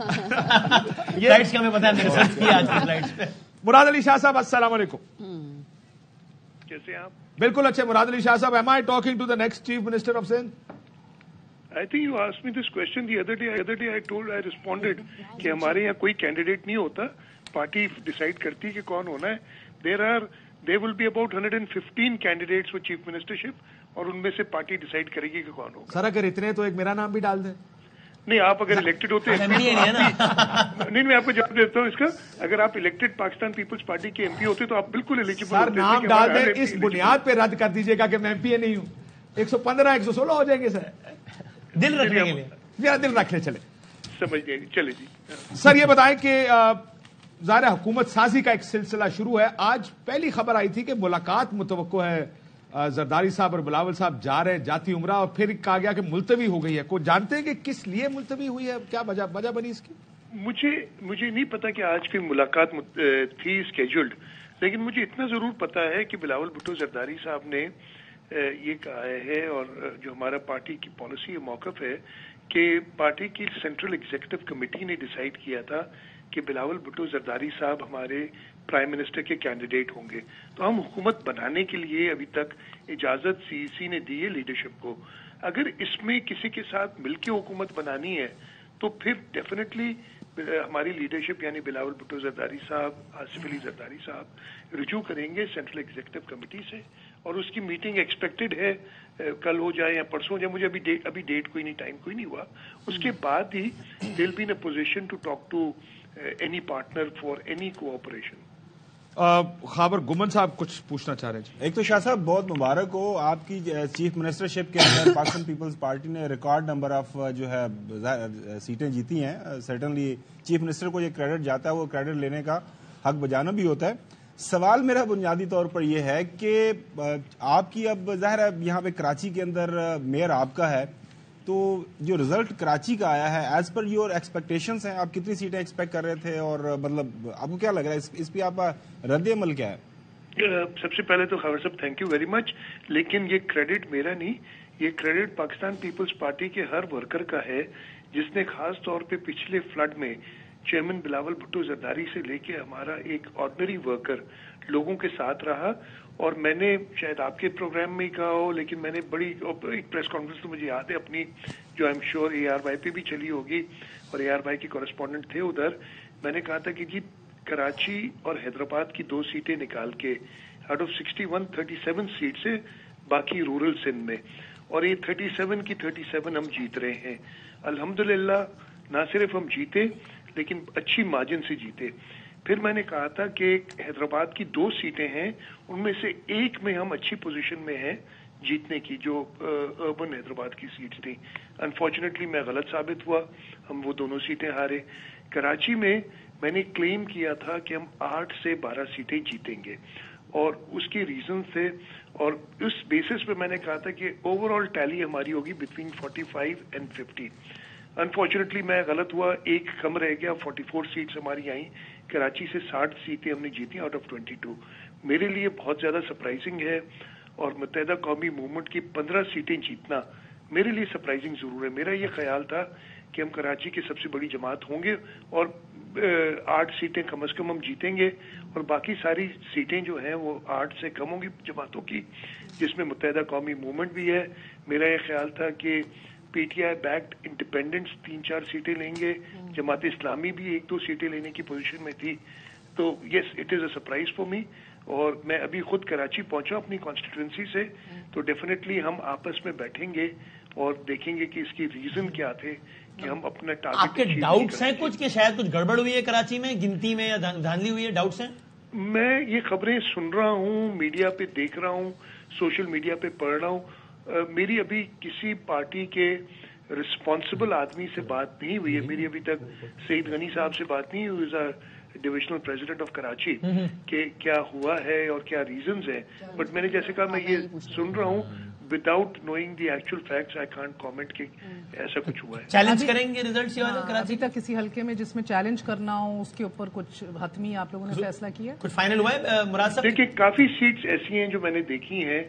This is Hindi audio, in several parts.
फ्लाइट्स का हमें पता है रिसर्च किया आज की फ्लाइट्स पे। मुराद अली शाह साहब अस्सलाम वालेकुम। कैसे आप? बिल्कुल अच्छे मुराद अली शाह साहब am I talking to the next chief minister of Sindh I think you ask me this question the other day other day I told I responded कि हमारे यहाँ कोई कैंडिडेट नहीं होता। पार्टी डिसाइड करती है कि कौन होना है। There are there will be about 115 candidates for chief ministership और उनमें से पार्टी डिसाइड करेगी कि कौन होगा। सर अगर इतने तो एक मेरा नाम भी डाल दें। नहीं आप अगर इलेक्टेड होते हैं नहीं है नहीं मैं आपको जवाब देता हूँ इसका। अगर आप इलेक्टेड पाकिस्तान पीपल्स पार्टी के एमपी होते तो आप बिल्कुल एलिजिबल सर नाम डाल दें इस बुनियाद पे रद्द कर दीजिएगा कि मैं एमपीए नहीं हूँ। 115 116 हो जाएँगे सर। दिल रखने के लिए मेरा दिल रख ले चले। समझ गए चले जी। सर ये बताएँ कि ज़ाहिर हुकूमत साजी का एक सिलसिला शुरू है। आज पहली खबर आई थी कि मुलाकात मुतवक्को है जरदारी साहब और बिलावल साहब जा रहे जाती उमरा, और फिर कहा गया कि मुलतवी हो गई है। को जानते हैं कि किस लिए मुलतवी हुई है? क्या वजह वजह बनी इसकी? मुझे मुझे नहीं पता कि आज की मुलाकात थी स्केड्यूल्ड लेकिन मुझे इतना ज़रूर पता है कि बिलावल भुट्टो जरदारी साहब ने ये कहा है और जो हमारा पार्टी की पॉलिसी मौकफ है कि पार्टी की सेंट्रल एग्जीक्यूटिव कमेटी ने डिसाइड किया था कि बिलावल भुट्टो जरदारी साहब हमारे प्राइम मिनिस्टर के कैंडिडेट होंगे। तो हम हुकूमत बनाने के लिए अभी तक इजाज़त सीईसी ने दी है लीडरशिप को। अगर इसमें किसी के साथ मिलकर हुकूमत बनानी है तो फिर डेफिनेटली हमारी लीडरशिप यानी बिलावल भुट्टो जरदारी साहब, आसिफ अली जरदारी साहब रिज्यू करेंगे सेंट्रल एग्जीक्यूटिव कमेटी से और उसकी मीटिंग एक्सपेक्टेड है। कल हो जाए या परसों हो जाए, मुझे अभी डेट अभी डेट कोई नहीं टाइम कोई नहीं हुआ। उसके बाद ही दिल be in a position to talk to any partner for any cooperation खाबर गुमन साहब कुछ पूछना चाह रहे हैं एक तो शाह साहब बहुत मुबारक हो। आपकी चीफ मिनिस्टरशिप के अंदर पाकिस्तान पीपल्स पार्टी ने रिकॉर्ड नंबर ऑफ़ जो है सीटें जीती हैं। सर्टनली चीफ मिनिस्टर को ये क्रेडिट जाता है वो क्रेडिट लेने का हक बजाना भी होता है। सवाल मेरा बुनियादी तौर पर यह है कि आपकी अब ज़ाहिर है यहाँ पे कराची के अंदर मेयर आपका है। तो जो रिज़ल्ट कराची का आया है एज पर योर एक्सपेक्टेशन है आप कितनी सीटें एक्सपेक्ट कर रहे थे और मतलब आपको क्या लग रहा है इस, इस पे आपका रद्द अमल क्या है? सबसे पहले तो खबर साहब थैंक यू वेरी मच लेकिन ये क्रेडिट मेरा नहीं ये क्रेडिट पाकिस्तान पीपुल्स पार्टी के हर वर्कर का है जिसने खास तौर पे पिछले फ्लड में चेयरमैन बिलावल भुट्टो जरदारी से लेके हमारा एक ऑर्डनरी वर्कर लोगों के साथ रहा और मैंने शायद आपके प्रोग्राम में ही कहा हो, लेकिन मैंने बड़ी, एक प्रेस कॉन्फ्रेंस तो मुझे याद है अपनी, जो I am sure A R Y पे भी चली होगी और ए आर वाई के कॉरेस्पॉन्डेंट थे उधर। मैंने कहा था कि जी, कराची और हैदराबाद की दो सीटें निकाल के आउट ऑफ़ 61 37 सीट से बाकी रूरल सिंध में। और ये 37 की 37 हम जीत रहे हैं। अल्हम्दुलिल्लाह, ना सिर्फ़ हम जीते लेकिन अच्छी मार्जिन से जीते। फिर मैंने कहा था कि हैदराबाद की दो सीटें हैं, उनमें से एक में हम अच्छी पोजीशन में हैं जीतने की, जो अर्बन हैदराबाद की सीट थी। अनफॉर्चुनेटली मैं गलत साबित हुआ। हम वो दोनों सीटें हारे। कराची में मैंने क्लेम किया था कि हम आठ से बारह सीटें जीतेंगे। और उसके रीजन थे, और उस बेसिस पे मैंने कहा था कि ओवरऑल टैली हमारी होगी बिटवीन 45 एंड 50 अनफॉर्चुनेटली मैं गलत हुआ। एक कम रह गया। 44 सीट्स हमारी आई। कराची से 60 सीटें हमने जीती आउट ऑफ़ 22 मेरे लिए बहुत ज़्यादा सरप्राइजिंग है और मुतहदा कौमी मूवमेंट की 15 सीटें जीतना मेरे लिए सरप्राइजिंग ज़रूर है। मेरा ये ख्याल था कि हम कराची की सबसे बड़ी जमात होंगे और आठ सीटें कम अज कम हम जीतेंगे और बाकी सारी सीटें जो हैं वो आठ से कम होंगी जमातों की, जिसमें मुतहदा कौमी मूवमेंट भी है। मेरा ये ख्याल था कि पीटीआई बैक्ड इंडिपेंडेंट्स तीन चार सीटें लेंगे। जमात इस्लामी भी एक दो सीटें लेने की पोजीशन में थी। तो yes it is a surprise for me और मैं अभी खुद कराची पहुँचा अपनी कॉन्स्टिट्यूंसी से। तो डेफिनेटली हम आपस में बैठेंगे और देखेंगे कि इसकी रीजन क्या थे कि हम अपना टारगेट आपके डाउट्स हैं कुछ कि शायद कुछ गड़बड़ हुई है कराची में गिनती में या धांधली हुई है डाउट्स हैं? मैं ये खबरें सुन रहा हूँ मीडिया पे देख रहा हूँ सोशल मीडिया पे पढ़ रहा हूँ। मेरी अभी किसी पार्टी के रिस्पॉन्सिबल आदमी से बात नहीं हुई है। मेरी अभी तक सईद गनी साहब से बात नहीं हुई। Is divisional president of Karachi के क्या हुआ है और क्या रीजंस है। बट मैंने जैसे कहा मैं ये सुन रहा हूँ without knowing the actual facts I can't comment कि ऐसा कुछ हुआ है। चैलेंज करेंगे रिज़ल्ट ये वाले हाँ, कराची तक किसी हल्के में जिसमें चैलेंज करना हो उसके ऊपर कुछ हतमी आप लोगों ने फैसला किया? कुछ फाइनल हुआ है? मुराद साहब? देखिए काफ़ी सीट्स ऐसी हैं जो मैंने देखी हैं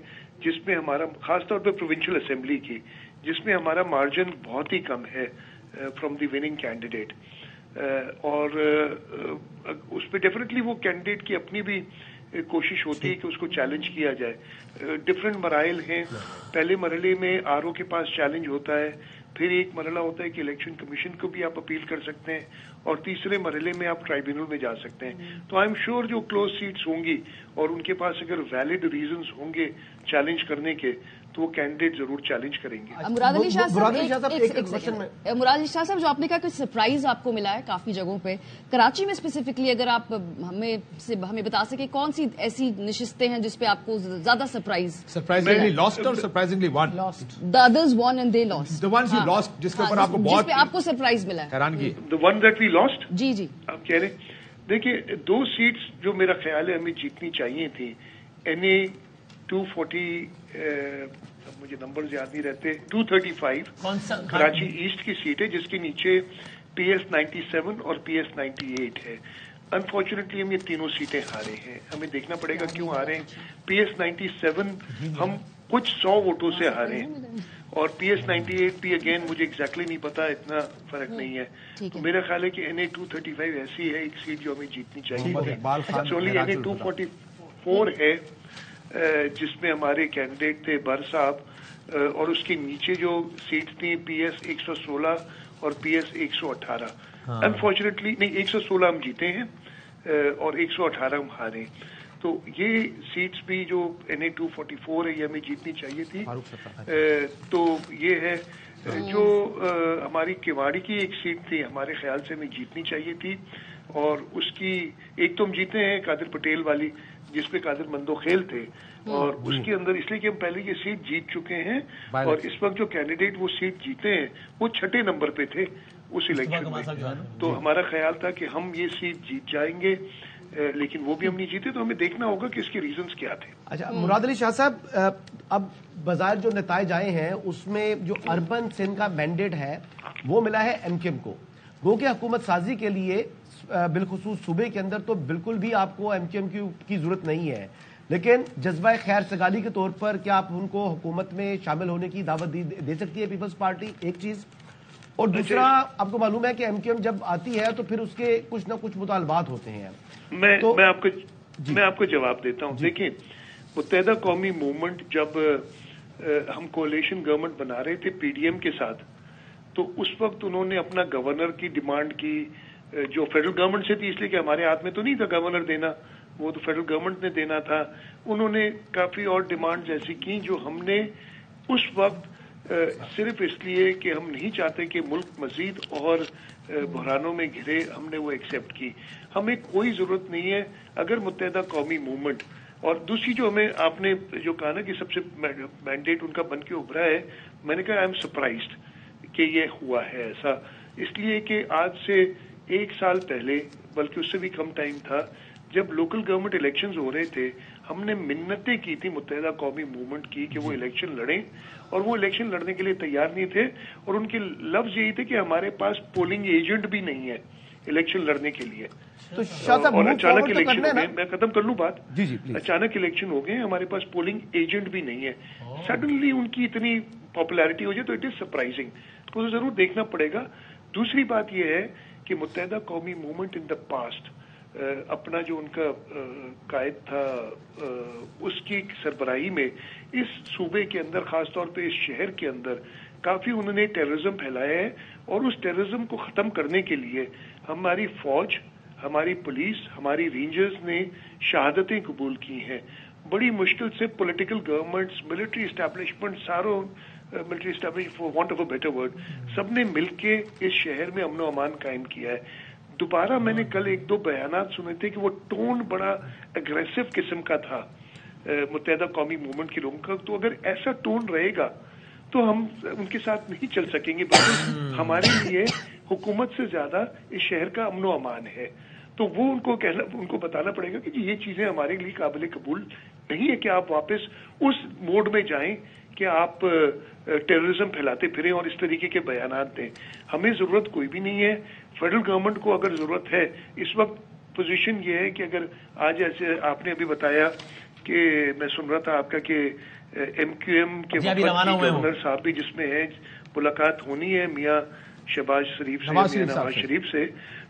जिसमें हमारा खासतौर पर प्रोविंशियल असेंबली की जिसमें हमारा मार्जिन बहुत ही कम है फ्रॉम द विनिंग कैंडिडेट और उस पर डेफिनेटली वो कैंडिडेट की अपनी भी कोशिश होती है कि उसको चैलेंज किया जाए। डिफरेंट मराइल हैं। पहले मरहले में आरओ के पास चैलेंज होता है फिर एक मरला होता है कि इलेक्शन कमीशन को भी आप अपील कर सकते हैं और तीसरे मरहले में आप ट्राइब्यूनल में जा सकते हैं। तो आई एम श्योर जो क्लोज सीट्स होंगी और उनके पास अगर वैलिड रीजंस होंगे चैलेंज करने के तो वो कैंडिडेट ज़रूर चैलेंज करेंगे। मुराद अली शाह साहब शाह जो आपने कहा कि सरप्राइज़ आपको मिला है काफ़ी जगहों पे कराची में स्पेसिफिकली अगर आप हमें से हमें बता सके कौन सी ऐसी निशिस्तें हैं जिसपे आपको ज़्यादा सरप्राइज़ सरप्राइजली लॉस्ट और surprisingly one the others one and they lost once you lost जिसके ऊपर हाँ, आपको बहुत आपको सरप्राइज़ मिला है। हैरानगी the one that we lost जी जी। आप कह रहे देखिए दो सीट्स जो मेरा ख्याल है हमें जीतनी चाहिए थी। एनए 240 अब मुझे नंबर याद नहीं रहते 235 थर्टी फाइव कराची ईस्ट की सीट है जिसके नीचे पीएस 97 और पीएस 98 है। अनफॉर्चुनेटली हम ये तीनों सीटें हारे हैं। हमें देखना पड़ेगा क्यों हारे हैं। पीएस 97 हम कुछ सौ वोटों से हारे हैं। और पीएस 98 भी अगेन मुझे एग्जैक्टली नहीं पता इतना फ़र्क नहीं है। तो मेरा ख्याल है कि एनए 235 ऐसी है एक सीट जो हमें जीतनी चाहिए। ओनली एनए 244 है। जिसमें हमारे कैंडिडेट थे बर साहब और उसके नीचे जो सीट थी पी एस एक सौ सोलह और पी एस एक सौ अठारह। अनफॉर्चुनेटली नहीं एक सौ सोलह हम जीते हैं और एक सौ अठारह हम हारे। तो ये सीट्स भी जो N A two forty four है ये हमें जीतनी चाहिए थी। तो ये है जो हमारी किवाड़ी की एक सीट थी हमारे ख्याल से हमें जीतनी चाहिए थी। और उसकी एक तो हम जीते हैं कादिर पटेल वाली जिसपे कादिर मंदो खेल थे। और उसके अंदर इसलिए कि हम पहले ये सीट जीत चुके हैं और इस वक्त जो कैंडिडेट वो सीट जीते हैं वो छठे नंबर पे थे उस इलेक्शन है में। तो हमारा ख्याल था कि हम ये सीट जीत जाएँगे लेकिन वो भी हम नहीं जीते तो हमें देखना होगा कि इसके रीजंस क्या थे। अच्छा मुराद अली शाह साहब अब बाज़ार जो नतज आए हैं उसमें जो अर्बन सिंध का मैंडेट है वो मिला है एमकेएम को। गो के हुकूमत साजी के लिए बिलखसूस सूबे के अंदर तो बिल्कुल भी आपको एमकेएम की, की ज़रूरत नहीं है। लेकिन जज्बा खैर सगाली के तौर पर क्या आप उनको हुकूमत में शामिल होने की दावत दी- दे सकती है पीपल्स पार्टी? एक चीज़। और दूसरा आपको मालूम है कि एमकेएम जब आती है तो फिर उसके कुछ ना कुछ मुतालबात होते हैं। मैं तो- मैं आपको मैं आपको जवाब देता हूँ। देखिए मुतहदा कौमी मूवमेंट जब अ, हम कोलेशन गवर्नमेंट बना रहे थे पीडीएम के साथ तो उस वक्त उन्होंने अपना गवर्नर की डिमांड की जो फेडरल गवर्नमेंट से थी, इसलिए कि हमारे हाथ में तो नहीं था गवर्नर देना, वो तो फेडरल गवर्नमेंट ने देना था। उन्होंने काफ़ी और डिमांड ऐसी की जो हमने उस वक्त सिर्फ़ इसलिए कि हम नहीं चाहते कि मुल्क मजीद और बहरानों में घिरे, हमने वो एक्सेप्ट की। हमें कोई ज़रूरत नहीं है अगर मुतहदा कौमी मूवमेंट और दूसरी जो हमें, आपने जो कहा ना कि सबसे मैंडेट उनका बन के उभरा है, मैंने कहा आई एम सरप्राइज्ड कि ये हुआ है ऐसा। इसलिए कि आज से एक साल पहले बल्कि उससे भी कम टाइम था जब लोकल गवर्नमेंट इलेक्शंस हो रहे थे हमने मिन्नतें की थी मुतहदा कौमी मूवमेंट की कि वो इलेक्शन लड़ें और वो इलेक्शन लड़ने के लिए तैयार नहीं थे और उनके लफ्ज यही थे कि हमारे पास पोलिंग एजेंट भी नहीं है। इलेक्शन लड़ने के लिए। तो और अचानक इलेक्शन हो गए मैं खत्म कर लूँ बात? जी, जी. अचानक इलेक्शन हो गए हमारे पास पोलिंग एजेंट भी नहीं है। सडनली उनकी इतनी पॉपुलैरिटी हो जाए तो इट इज़ सरप्राइजिंग तो ज़रूर देखना पड़ेगा। दूसरी बात यह है कि मुतहदा कौमी मूवमेंट इन द पास्ट अपना जो उनका कायद था उसकी सरबराही में इस सूबे के अंदर खासतौर पे इस शहर के अंदर काफ़ी उन्होंने टेररिज्म फैलाया है और उस टेररिज्म को खत्म करने के लिए हमारी फौज हमारी पुलिस हमारी रेंजर्स ने शहादतें कबूल की हैं। बड़ी मुश्किल से पॉलिटिकल गवर्नमेंट्स मिलिट्री इस्टेब्लिशमेंट सारों military establish for want of a better word सबने मिलके इस शहर में अमनो अमान कायम किया है। दोबारा मैंने कल एक दो बयान सुने थे कि वो टोन बड़ा अग्रेसिव किस्म का था मुतहदा कौमी मूवमेंट के लोगों का। तो अगर ऐसा टोन रहेगा तो हम उनके साथ नहीं चल सकेंगे। बिल्कुल हमारे लिए हुकूमत से ज़्यादा इस शहर का अमनो अमान है। तो वो उनको कहना उनको बताना पड़ेगा कि ये चीज़ें हमारे लिए काबिल कबूल नहीं है कि आप वापस उस मोड में जाएँ कि आप टेररिज्म फैलाते फिरें और इस तरीके के बयान दें। हमें ज़रूरत कोई भी नहीं है। फेडरल गवर्नमेंट को अगर ज़रूरत है इस वक्त पोजीशन ये है कि अगर आज ऐसे आपने अभी बताया कि मैं सुन रहा था आपका कि एम क्यू एम के। गवर्नर साहब भी जिसमें है मुलाकात होनी है मियाँ शहबाज शरीफ से नवाज़ या शरीफ नवाज़ से। शरीफ से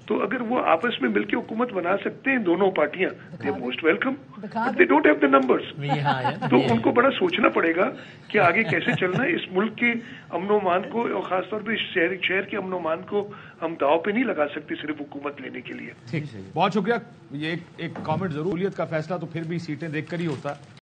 तो अगर वो आपस में मिलकर हुकूमत बना सकते हैं दोनों पार्टियाँ they most welcome but they. Don't have the numbers हाँ तो उनको बड़ा सोचना पड़ेगा कि आगे कैसे चलना है। इस मुल्क के अमनो मान को और खासतौर पे इस शहर शहर के अमनो मान को हम दाव पे नहीं लगा सकते सिर्फ़ हुकूमत लेने के लिए। ठीक। बहुत शुक्रिया। ये एक एक कमेंट ज़रूर। का फैसला तो फिर भी सीटें देखकर ही होता। है